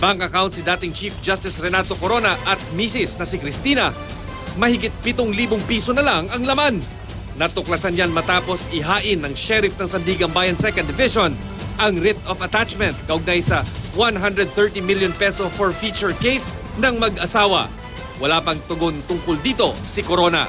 bank account si dating Chief Justice Renato Corona at Mrs. na si Cristina. Mahigit 7,000 piso na lang ang laman. Natuklasan yan matapos ihain ng Sheriff ng Sandigan Bayan 2nd Division ang writ of attachment kaugnay sa 130 million peso for feature case ng mag-asawa. Wala pang tugon tungkol dito si Corona.